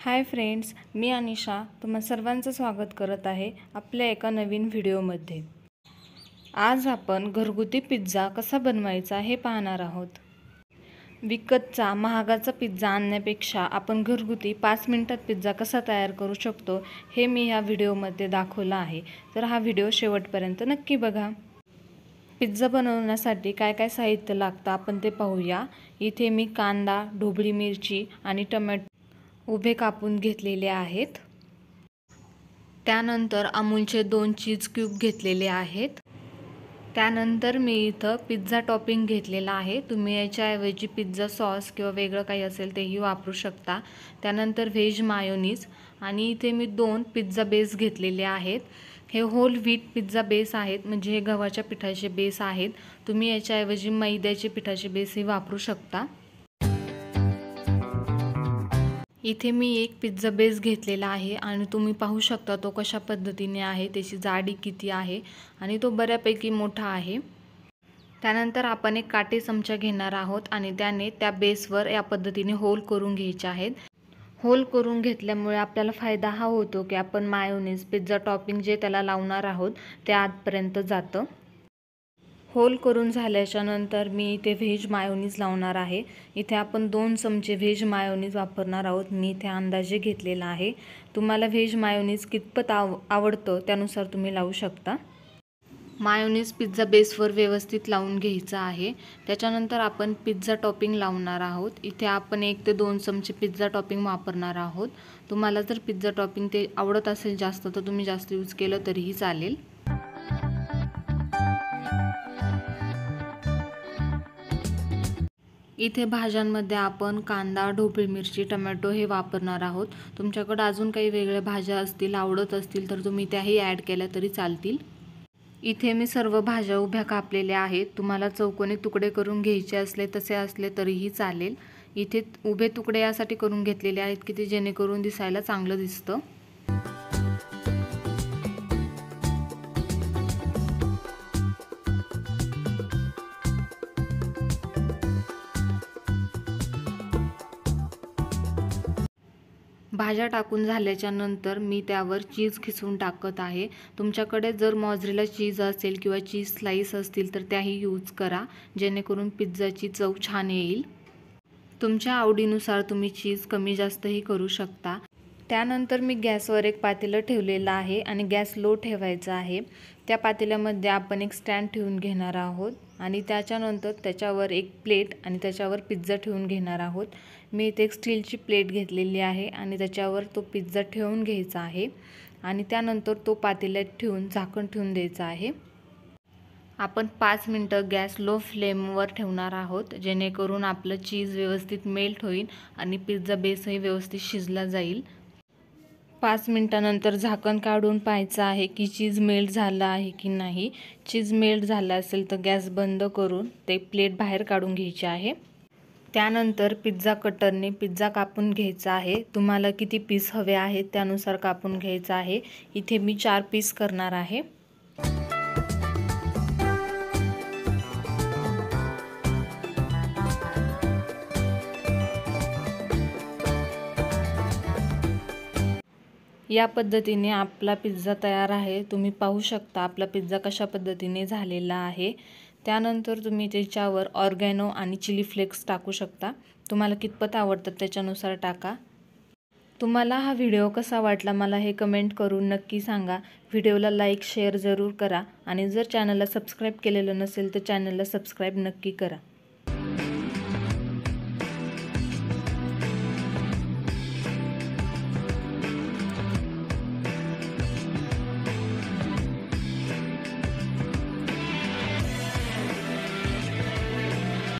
Hi friends मी अनिशा. तुम्हा सर्वांचं स्वागत करत आहे आपल्या एका नवीन व्हिडिओमध्ये. आज आपण घरगुती पिझ्झा कसा बनवायचा हे पाहणार आहोत. विकतचा महागाचा पिझ्झा आणण्यापेक्षा आपण घरगुती पाच मिनटात पिझ्झा कसा तयार करू शकतो हे मी ह्या व्हिडिओमध्ये दाखवलं आहे. तर हा व्हिडिओ शेवटपर्यंत नक्की बघा. पिझ्झा बनवण्यासाठी काय काय साहित्य लागतं आपण ते पाहूया. इथे मी कांदा ढोबळी मिरची आणि टमॅटो उभे कापून घेतलेले आहेत. त्यानंतर अमूलचे दोन चीज क्यूब घेतलेले आहेत. त्यानंतर मी इथं पिझ्झा टॉपिंग घेतलेला आहे. तुम्ही याच्याऐवजी पिझ्झा सॉस किंवा वेगळं काही असेल तेही वापरू शकता. त्यानंतर व्हेज मायोनीज आणि इथे मी दोन पिझ्झा बेस घेतलेले आहेत. हे होल व्हीट पिझ्झा बेस आहेत म्हणजे हे गव्हाच्या पिठाचे बेस आहेत. तुम्ही याच्याऐवजी मैद्याचे पिठाचे बेसही वापरू शकता. इथे मी एक पिझ्झा बेस घेतलेला आहे आणि तुम्ही पाहू शकता तो कशा पद्धतीने आहे त्याची जाडी किती आहे आणि तो बऱ्यापैकी मोठा आहे. त्यानंतर आपण एक काटे चमचा घेणार आहोत आणि त्याने त्या बेसवर या पद्धतीने होल करून घ्यायचे आहेत. होल करून घेतल्यामुळे आपल्याला फायदा हा होतो की आपण मायोनीज पिझ्झा टॉपिंग जे त्याला लावणार आहोत ते आतपर्यंत जातं. होल करून झाल्याच्यानंतर मी इथे व्हेज मायोनीज लावणार आहे. इथे आपण दोन चमचे व्हेज मायोनीज वापरणार आहोत. मी इथे अंदाजे घेतलेला आहे. तुम्हाला व्हेज मायोनीज कितपत आव आवडतं त्यानुसार तुम्ही लावू शकता. मायोनीज पिझ्झा बेसवर व्यवस्थित लावून घ्यायचा आहे. त्याच्यानंतर आपण पिझ्झा टॉपिंग लावणार आहोत. इथे आपण एक ते दोन चमचे पिझ्झा टॉपिंग वापरणार आहोत. तुम्हाला जर पिझ्झा टॉपिंग ते आवडत असेल जास्त तर तुम्ही जास्त यूज केलं तरीही चालेल. इथे भाज्यांमध्ये आपण कांदा ढोबळी मिरची टमॅटो हे वापरणार आहोत. तुमच्याकडं अजून काही वेगळ्या भाज्या असतील आवडत असतील तर तुम्ही त्याही ॲड केल्या तरी चालतील. इथे मी सर्व भाज्या उभ्या कापलेल्या आहेत. तुम्हाला चौकोनी तुकडे करून घ्यायचे असले तसे असले तरीही चालेल. इथे उभे तुकडे यासाठी करून घेतलेले आहेत की ते जेणेकरून दिसायला चांगलं दिसतं. भाज्या टाकून झाल्याच्यानंतर मी त्यावर चीज खिसून टाकत आहे. तुमच्याकडे जर मॉझरेला चीज असेल किंवा चीज स्लाईस असतील तर त्याही यूज करा जेणेकरून पिझ्झाची चव छान येईल. तुमच्या आवडीनुसार तुम्ही चीज कमी जास्तही करू शकता. त्यानंतर मी गॅसवर एक पातेलं ठेवलेलं आहे आणि गॅस लो ठेवायचा आहे. त्या पातेल्यामध्ये आपण एक स्टँड ठेवून घेणार आहोत आणि त्याच्यानंतर त्याच्यावर एक प्लेट आणि त्याच्यावर पिझ्झा ठेवून घेणार आहोत. मी इथे एक स्टीलची प्लेट घेतलेली आहे आणि त्याच्यावर तो पिझ्झा ठेवून घ्यायचा आहे आणि त्यानंतर तो पातेल्यात ठेवून झाकण ठेवून द्यायचा आहे. आपण पाच मिनटं गॅस लो फ्लेमवर ठेवणार आहोत जेणेकरून आपलं चीज व्यवस्थित मेल्ट होईल आणि पिझ्झा बेसही व्यवस्थित शिजला जाईल. पाच मिनटानंतर झाकण काढून पाहायचं आहे की चीज मेल्ट झालं आहे की नाही. चीज मेल्ट झालं असेल तर गॅस बंद करून ते प्लेट बाहेर काढून घ्यायचे आहे. त्यानंतर पिझ्झा कटरने पिझ्झा कापून घ्यायचा आहे. तुम्हाला किती पीस हवे आहेत त्यानुसार कापून घ्यायचं आहे. इथे मी चार पीस करणार आहे. या पद्धतीने आपला पिझ्झा तयार आहे. तुम्ही पाहू शकता आपला पिझ्झा कशा पद्धतीने झालेला आहे. त्यानंतर तुम्ही त्याच्यावर ऑर्गॅनो आणि चिली फ्लेक्स टाकू शकता. तुम्हाला कितपत आवडतात त्याच्यानुसार टाका. तुम्हाला हा व्हिडिओ कसा वाटला मला हे कमेंट करून नक्की सांगा. व्हिडिओला लाईक शेअर जरूर करा आणि जर चॅनलला सबस्क्राईब केलेलं नसेल तर चॅनलला सबस्क्राईब नक्की करा.